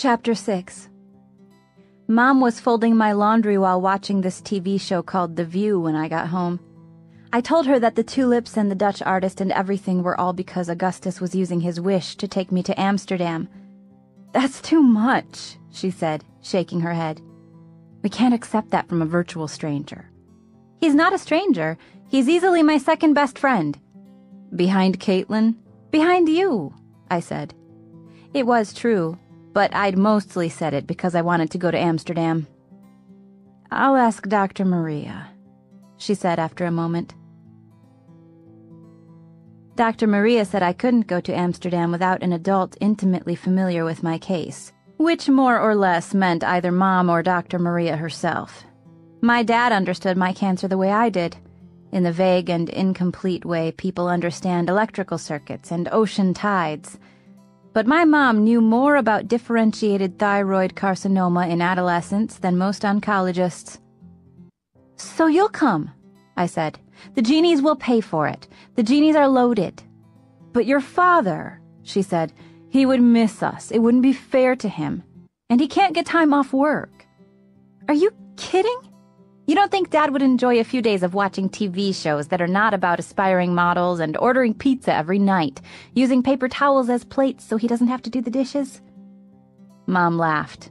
Chapter 6 Mom was folding my laundry while watching this TV show called The View when I got home. I told her that the tulips and the Dutch artist and everything were all because Augustus was using his wish to take me to Amsterdam. That's too much, she said, shaking her head. We can't accept that from a virtual stranger. He's not a stranger. He's easily my second best friend. Behind Caitlin? Behind you, I said. It was true, but I'd mostly said it because I wanted to go to Amsterdam. I'll ask Dr. Maria, she said after a moment. Dr. Maria said I couldn't go to Amsterdam without an adult intimately familiar with my case, which more or less meant either Mom or Dr. Maria herself. My dad understood my cancer the way I did, in the vague and incomplete way people understand electrical circuits and ocean tides. But my mom knew more about differentiated thyroid carcinoma in adolescence than most oncologists. So you'll come, I said. The genies will pay for it. The genies are loaded. But your father, she said, he would miss us. It wouldn't be fair to him. And he can't get time off work. Are you kidding? You don't think Dad would enjoy a few days of watching TV shows that are not about aspiring models and ordering pizza every night, using paper towels as plates so he doesn't have to do the dishes? Mom laughed.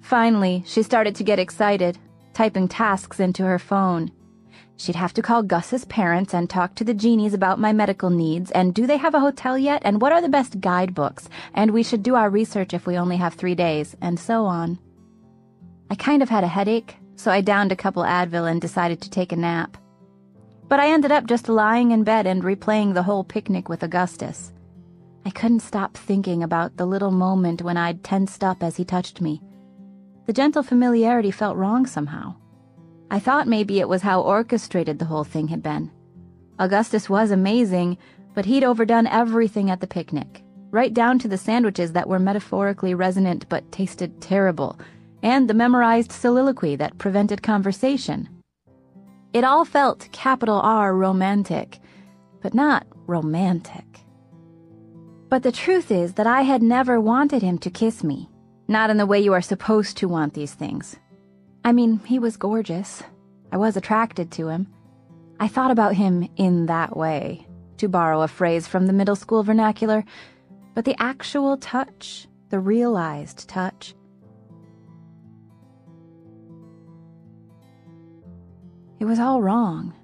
Finally, she started to get excited, typing tasks into her phone. She'd have to call Gus's parents and talk to the genies about my medical needs, and do they have a hotel yet, and what are the best guidebooks, and we should do our research if we only have three days, and so on. I kind of had a headache, so I downed a couple Advil and decided to take a nap. But I ended up just lying in bed and replaying the whole picnic with Augustus. I couldn't stop thinking about the little moment when I'd tensed up as he touched me. The gentle familiarity felt wrong somehow. I thought maybe it was how orchestrated the whole thing had been. Augustus was amazing, but he'd overdone everything at the picnic, right down to the sandwiches that were metaphorically resonant but tasted terrible, and the memorized soliloquy that prevented conversation. It all felt capital R romantic, but not romantic. But the truth is that I had never wanted him to kiss me, not in the way you are supposed to want these things. I mean, he was gorgeous. I was attracted to him. I thought about him in that way, to borrow a phrase from the middle school vernacular, but the actual touch, the realized touch, it was all wrong.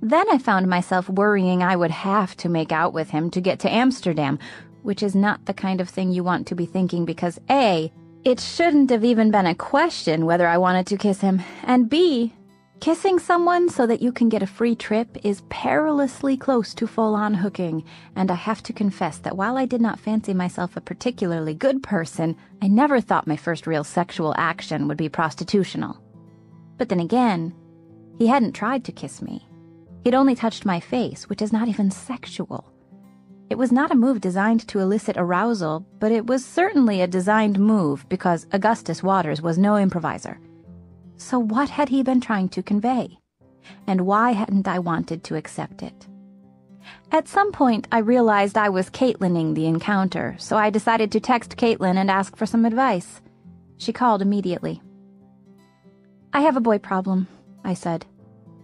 Then I found myself worrying I would have to make out with him to get to Amsterdam, which is not the kind of thing you want to be thinking because A, it shouldn't have even been a question whether I wanted to kiss him. And B, kissing someone so that you can get a free trip is perilously close to full on hooking. And I have to confess that while I did not fancy myself a particularly good person, I never thought my first real sexual action would be prostitutional. But then again, he hadn't tried to kiss me. He'd only touched my face, which is not even sexual. It was not a move designed to elicit arousal, but it was certainly a designed move because Augustus Waters was no improviser. So what had he been trying to convey? And why hadn't I wanted to accept it? At some point, I realized I was Caitlining the encounter, so I decided to text Caitlin and ask for some advice. She called immediately. I have a boy problem, I said.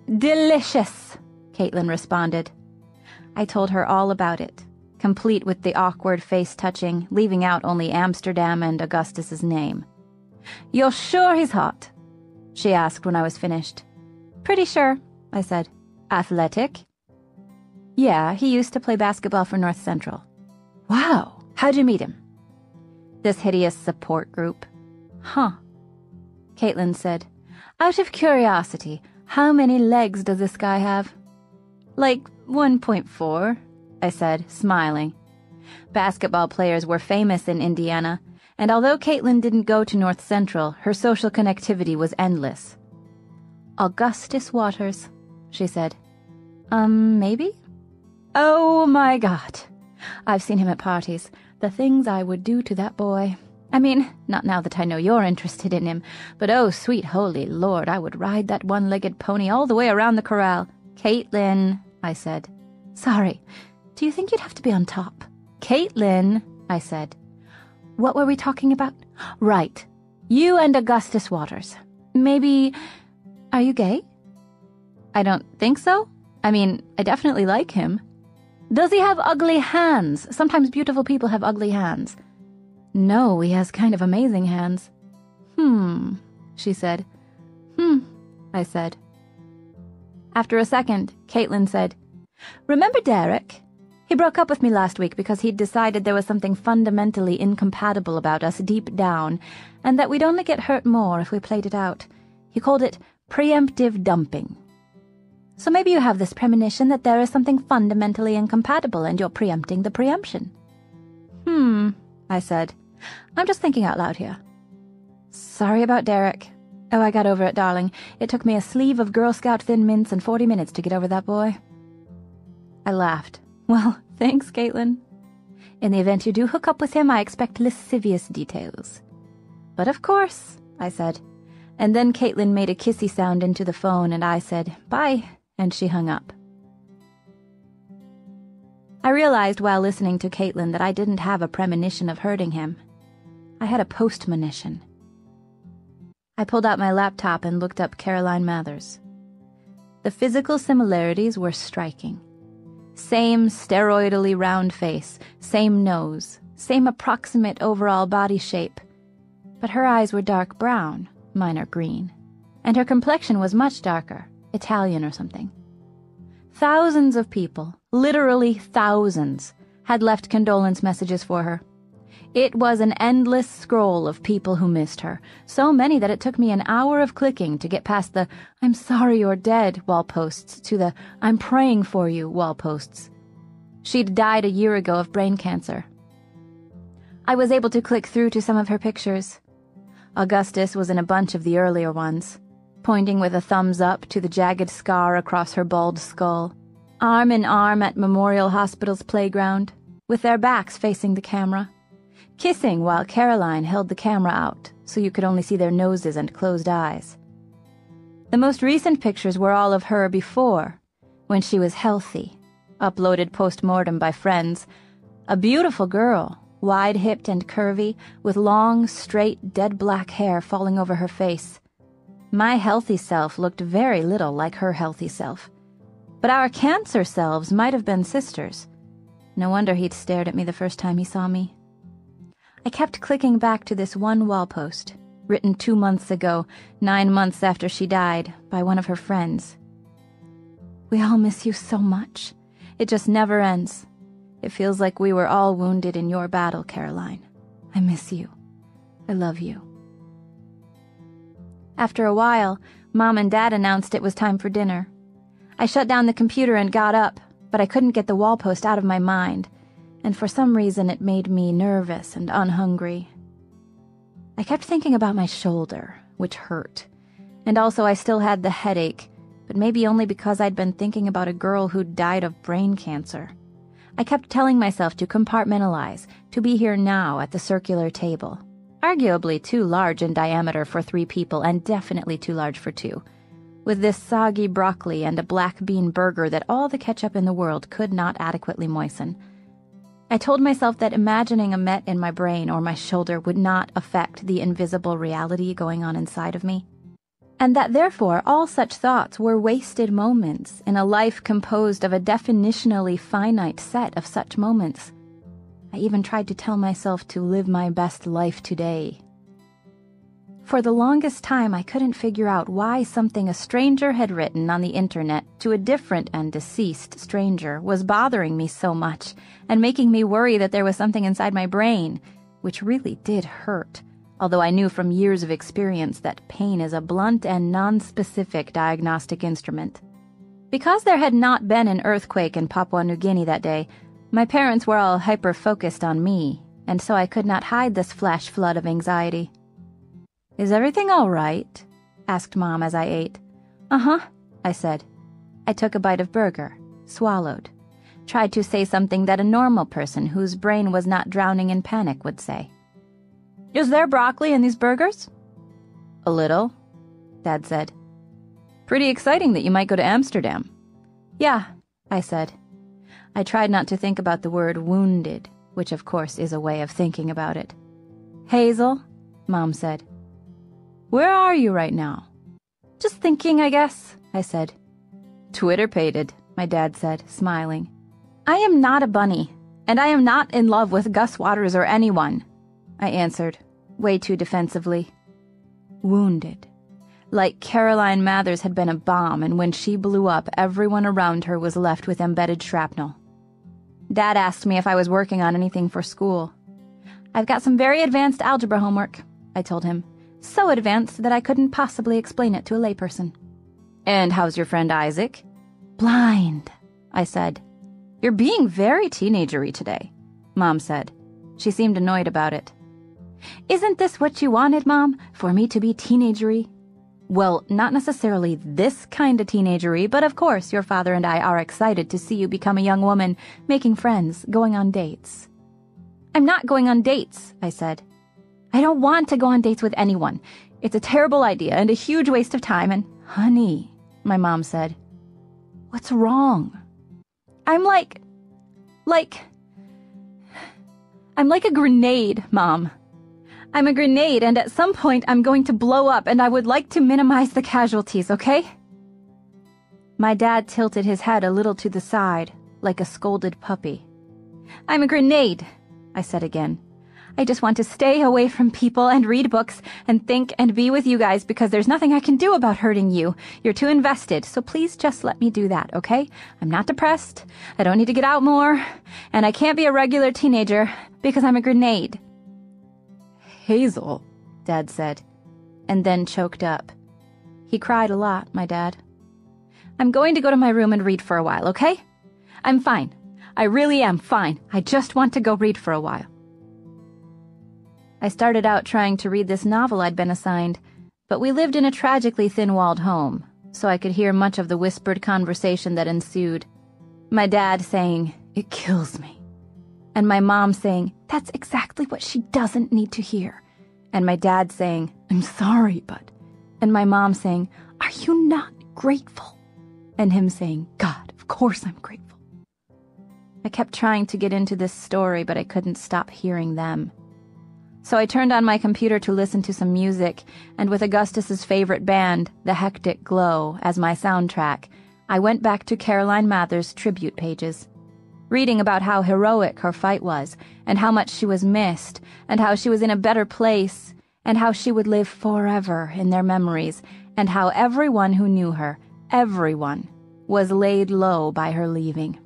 Delicious, Caitlin responded. I told her all about it complete with the awkward face touching, leaving out only Amsterdam and Augustus's name. You're sure he's hot? She asked when I was finished. Pretty sure, I said. Athletic? Yeah, he used to play basketball for North Central. Wow, how'd you meet him? This hideous support group. Huh. Caitlin said, Out of curiosity, how many legs does this guy have? Like 1.4, I said, smiling. Basketball players were famous in Indiana, and although Caitlin didn't go to North Central, her social connectivity was endless. Augustus Waters, she said. Um, maybe? Oh my god. I've seen him at parties. The things I would do to that boy. I mean, not now that I know you're interested in him, but oh, sweet holy Lord, I would ride that one legged pony all the way around the corral. Caitlin, I said. Sorry. Do you think you'd have to be on top? Caitlin, I said. What were we talking about? Right. You and Augustus Waters. Maybe. Are you gay? I don't think so. I mean, I definitely like him. Does he have ugly hands? Sometimes beautiful people have ugly hands. No, he has kind of amazing hands. Hmm, she said. Hmm, I said. After a second, Caitlin said, Remember Derek? He broke up with me last week because he'd decided there was something fundamentally incompatible about us deep down, and that we'd only get hurt more if we played it out. He called it preemptive dumping. So maybe you have this premonition that there is something fundamentally incompatible and you're preempting the preemption. Hmm, I said. I'm just thinking out loud here. Sorry about Derek. Oh, I got over it, darling. It took me a sleeve of Girl Scout Thin Mints and 40 minutes to get over that boy. I laughed. Well, thanks, Caitlin. In the event you do hook up with him, I expect lascivious details. But of course, I said. And then Caitlin made a kissy sound into the phone, and I said, bye, and she hung up. I realized while listening to Caitlin that I didn't have a premonition of hurting him. I had a postmonition. I pulled out my laptop and looked up Caroline Mathers. The physical similarities were striking. Same steroidally round face, same nose, same approximate overall body shape. But her eyes were dark brown, mine are green, and her complexion was much darker, Italian or something. Thousands of people, literally thousands, had left condolence messages for her. It was an endless scroll of people who missed her, so many that it took me an hour of clicking to get past the I'm sorry you're dead wall posts to the I'm praying for you wall posts. She'd died a year ago of brain cancer. I was able to click through to some of her pictures. Augustus was in a bunch of the earlier ones, pointing with a thumbs up to the jagged scar across her bald skull, arm in arm at Memorial Hospital's playground, with their backs facing the camera kissing while Caroline held the camera out so you could only see their noses and closed eyes. The most recent pictures were all of her before, when she was healthy, uploaded post mortem by friends. A beautiful girl, wide hipped and curvy, with long, straight, dead black hair falling over her face. My healthy self looked very little like her healthy self. But our cancer selves might have been sisters. No wonder he'd stared at me the first time he saw me. I kept clicking back to this one wall post, written two months ago, nine months after she died, by one of her friends. We all miss you so much. It just never ends. It feels like we were all wounded in your battle, Caroline. I miss you. I love you. After a while, Mom and Dad announced it was time for dinner. I shut down the computer and got up, but I couldn't get the wall post out of my mind and for some reason it made me nervous and unhungry. I kept thinking about my shoulder, which hurt, and also I still had the headache, but maybe only because I'd been thinking about a girl who'd died of brain cancer. I kept telling myself to compartmentalize, to be here now at the circular table. Arguably too large in diameter for three people, and definitely too large for two. With this soggy broccoli and a black bean burger that all the ketchup in the world could not adequately moisten. I told myself that imagining a met in my brain or my shoulder would not affect the invisible reality going on inside of me. And that therefore all such thoughts were wasted moments in a life composed of a definitionally finite set of such moments. I even tried to tell myself to live my best life today, for the longest time, I couldn't figure out why something a stranger had written on the internet to a different and deceased stranger was bothering me so much and making me worry that there was something inside my brain, which really did hurt, although I knew from years of experience that pain is a blunt and non-specific diagnostic instrument. Because there had not been an earthquake in Papua New Guinea that day, my parents were all hyper-focused on me, and so I could not hide this flash flood of anxiety. Is everything all right? asked Mom as I ate. Uh huh, I said. I took a bite of burger, swallowed, tried to say something that a normal person whose brain was not drowning in panic would say. Is there broccoli in these burgers? A little, Dad said. Pretty exciting that you might go to Amsterdam. Yeah, I said. I tried not to think about the word wounded, which of course is a way of thinking about it. Hazel, Mom said. Where are you right now? Just thinking, I guess, I said. Twitter-pated, my dad said, smiling. I am not a bunny, and I am not in love with Gus Waters or anyone, I answered, way too defensively. Wounded. Like Caroline Mathers had been a bomb, and when she blew up, everyone around her was left with embedded shrapnel. Dad asked me if I was working on anything for school. I've got some very advanced algebra homework, I told him. So advanced that I couldn't possibly explain it to a layperson. And how's your friend Isaac? Blind, I said. You're being very teenagery today, Mom said. She seemed annoyed about it. Isn't this what you wanted, Mom? For me to be teenagery? Well, not necessarily this kind of teenagery, but of course your father and I are excited to see you become a young woman, making friends, going on dates. I'm not going on dates, I said. I don't want to go on dates with anyone. It's a terrible idea and a huge waste of time and, honey, my mom said. What's wrong? I'm like, like, I'm like a grenade, Mom. I'm a grenade, and at some point I'm going to blow up, and I would like to minimize the casualties, okay? My dad tilted his head a little to the side, like a scolded puppy. I'm a grenade, I said again. I just want to stay away from people and read books and think and be with you guys because there's nothing I can do about hurting you. You're too invested, so please just let me do that, okay? I'm not depressed. I don't need to get out more. And I can't be a regular teenager because I'm a grenade. Hazel, Dad said, and then choked up. He cried a lot, my dad. I'm going to go to my room and read for a while, okay? I'm fine. I really am fine. I just want to go read for a while. I started out trying to read this novel I'd been assigned, but we lived in a tragically thin walled home, so I could hear much of the whispered conversation that ensued. My dad saying, It kills me. And my mom saying, That's exactly what she doesn't need to hear. And my dad saying, I'm sorry, but. And my mom saying, Are you not grateful? And him saying, God, of course I'm grateful. I kept trying to get into this story, but I couldn't stop hearing them. So I turned on my computer to listen to some music, and with Augustus's favorite band, The Hectic Glow, as my soundtrack, I went back to Caroline Mather's tribute pages. Reading about how heroic her fight was, and how much she was missed, and how she was in a better place, and how she would live forever in their memories, and how everyone who knew her, everyone, was laid low by her leaving.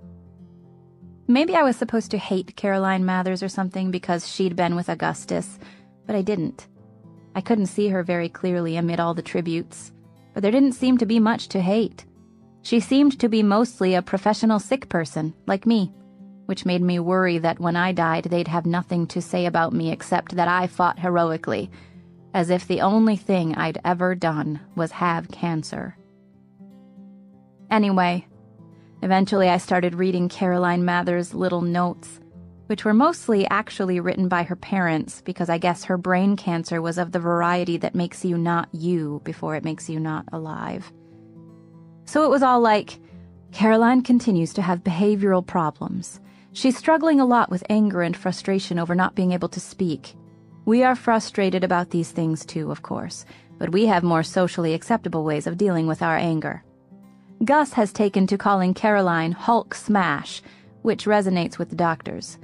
Maybe I was supposed to hate Caroline Mathers or something because she'd been with Augustus, but I didn't. I couldn't see her very clearly amid all the tributes, but there didn't seem to be much to hate. She seemed to be mostly a professional sick person, like me, which made me worry that when I died they'd have nothing to say about me except that I fought heroically, as if the only thing I'd ever done was have cancer. Anyway, Eventually, I started reading Caroline Mather's little notes, which were mostly actually written by her parents because I guess her brain cancer was of the variety that makes you not you before it makes you not alive. So it was all like Caroline continues to have behavioral problems. She's struggling a lot with anger and frustration over not being able to speak. We are frustrated about these things too, of course, but we have more socially acceptable ways of dealing with our anger. Gus has taken to calling Caroline Hulk Smash, which resonates with the doctors.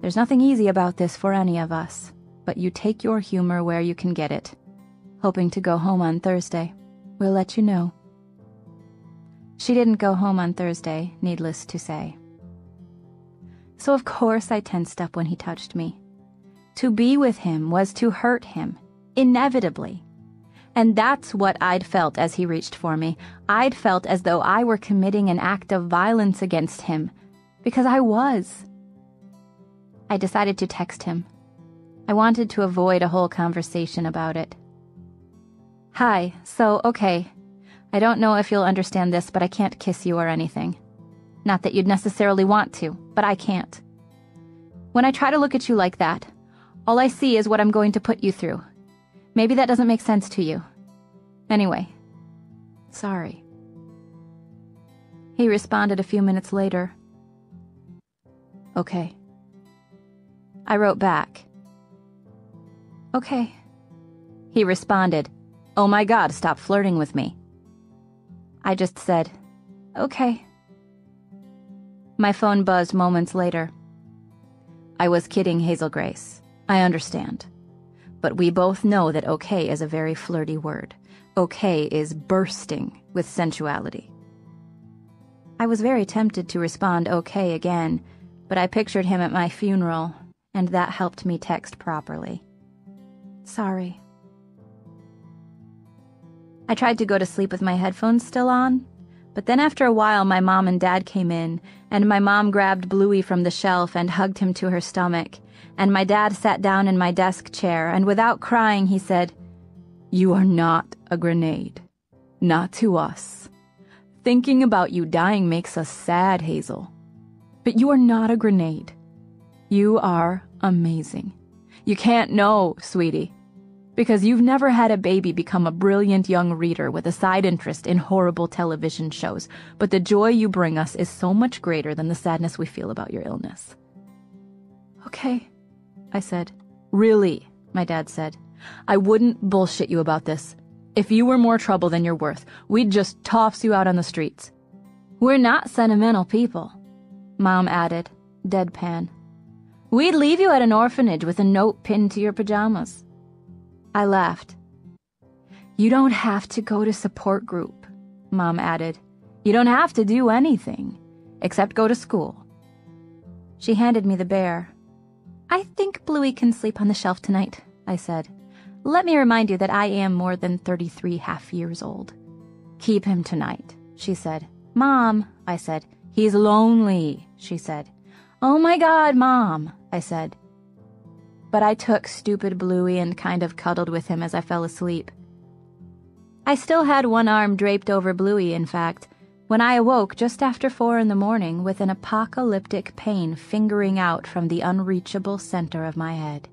There's nothing easy about this for any of us, but you take your humor where you can get it. Hoping to go home on Thursday. We'll let you know. She didn't go home on Thursday, needless to say. So of course I tensed up when he touched me. To be with him was to hurt him, inevitably. And that's what I'd felt as he reached for me. I'd felt as though I were committing an act of violence against him. Because I was. I decided to text him. I wanted to avoid a whole conversation about it. Hi, so, okay. I don't know if you'll understand this, but I can't kiss you or anything. Not that you'd necessarily want to, but I can't. When I try to look at you like that, All I see is what I'm going to put you through. Maybe that doesn't make sense to you. Anyway, sorry. He responded a few minutes later. Okay. I wrote back. Okay. He responded, Oh my god, stop flirting with me. I just said, Okay. My phone buzzed moments later. I was kidding, Hazel Grace. I understand. But we both know that okay is a very flirty word. Okay is bursting with sensuality. I was very tempted to respond okay again, but I pictured him at my funeral, and that helped me text properly. Sorry. I tried to go to sleep with my headphones still on, but then after a while my mom and dad came in, and my mom grabbed Bluey from the shelf and hugged him to her stomach, and my dad sat down in my desk chair, and without crying he said, You are not a grenade. Not to us. Thinking about you dying makes us sad, Hazel. But you are not a grenade. You are amazing. You can't know, sweetie because you've never had a baby become a brilliant young reader with a side interest in horrible television shows, but the joy you bring us is so much greater than the sadness we feel about your illness. Okay, I said. Really, my dad said. I wouldn't bullshit you about this. If you were more trouble than you're worth, we'd just toss you out on the streets. We're not sentimental people, Mom added, deadpan. We'd leave you at an orphanage with a note pinned to your pajamas. I laughed. You don't have to go to support group, Mom added. You don't have to do anything, except go to school. She handed me the bear. I think Bluey can sleep on the shelf tonight, I said. Let me remind you that I am more than 33 half years old. Keep him tonight, she said. Mom, I said. He's lonely, she said. Oh my god, Mom, I said but I took stupid Bluey and kind of cuddled with him as I fell asleep. I still had one arm draped over Bluey, in fact, when I awoke just after four in the morning with an apocalyptic pain fingering out from the unreachable center of my head.